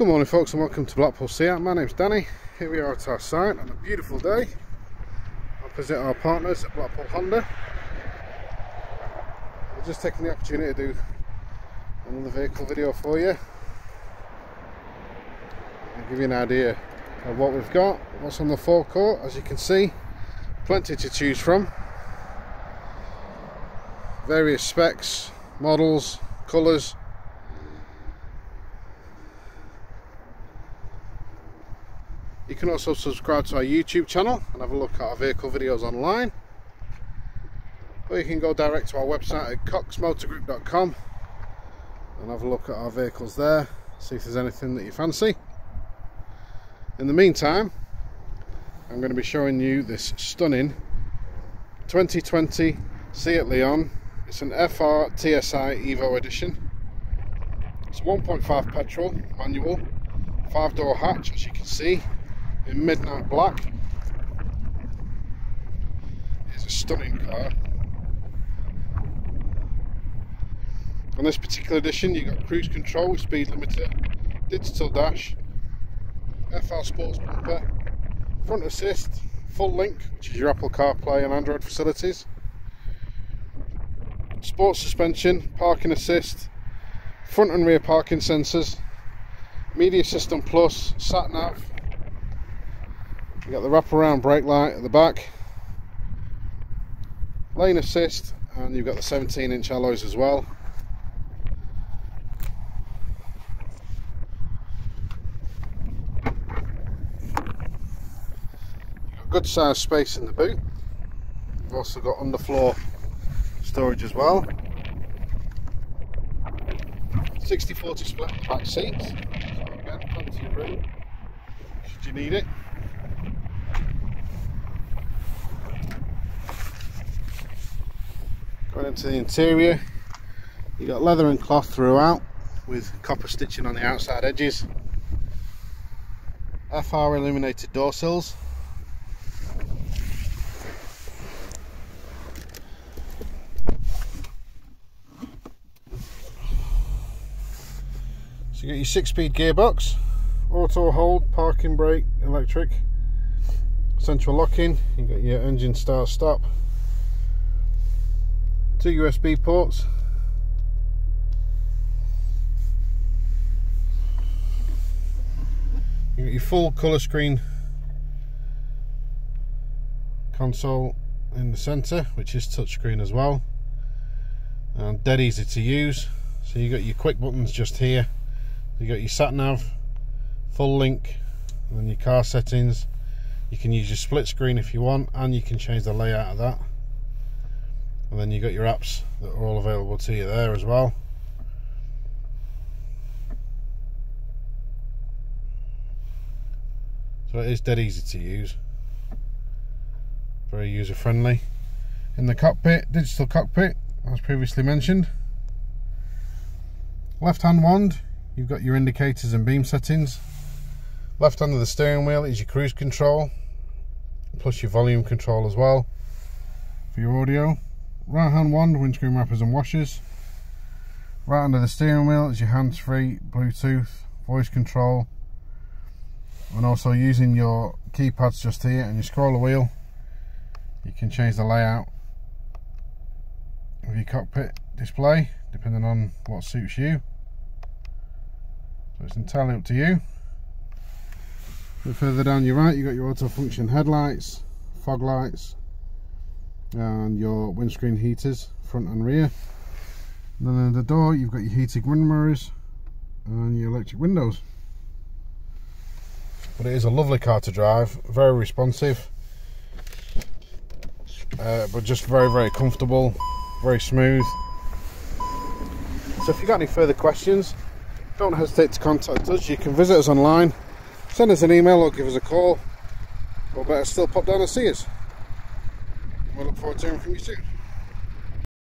Good morning folks and welcome to Blackpool SEAT. My name's Danny. Here we are at our site on a beautiful day opposite our partners at Blackpool Honda. We're just taking the opportunity to do another vehicle video for you and give you an idea of what we've got, what's on the forecourt. As you can see, plenty to choose from. Various specs, models, colours You can also subscribe to our YouTube channel and have a look at our vehicle videos online. Or you can go direct to our website at coxmotorgroup.com and have a look at our vehicles there, see if there's anything that you fancy. In the meantime, I'm going to be showing you this stunning 2020 Seat Leon. It's an FR TSI Evo edition. It's 1.5 petrol manual, five door hatch as you can see in midnight black. It's a stunning car. On this particular edition you've got cruise control speed limiter, digital dash, FR Sports bumper, front assist, full link which is your Apple CarPlay and Android facilities, sports suspension, parking assist, front and rear parking sensors, media system plus, sat nav, you got the wraparound brake light at the back, lane assist, and you've got the 17 inch alloys as well. good size space in the boot. You've also got underfloor storage as well. 60-40 split back seats. So again, plenty of room should you need it. Into the interior, you got leather and cloth throughout with copper stitching on the outside edges. FR illuminated door sills. So you get your six-speed gearbox, auto hold, parking brake, electric, central locking, you got your engine start stop, two USB ports. You got your full colour screen console in the centre which is touchscreen as well and dead easy to use. So you got your quick buttons just here. You got your sat nav full link and then your car settings. You can use your split screen if you want and you can change the layout of that and then you got your apps that are all available to you there as well. So it is dead easy to use. Very user friendly in the cockpit digital cockpit as previously mentioned. Left hand wand you've got your indicators and beam settings. Left hand of the steering wheel is your cruise control plus your volume control as well for your audio right hand wand, windscreen wipers and washers. Right under the steering wheel is your hands-free Bluetooth, voice control, and also using your keypads just here and your scroller wheel, you can change the layout of your cockpit display depending on what suits you. So it's entirely up to you. A bit further down your right, you've got your auto function headlights, fog lights, and your windscreen heaters front and rear. And then in the door you've got your heated wing mirrors and your electric windows. But it is a lovely car to drive very responsive uh, but just very very comfortable very smooth. So if you've got any further questions don't hesitate to contact us. You can visit us online send us an email or give us a call or better still pop down and see us we look forward to hearing from you soon.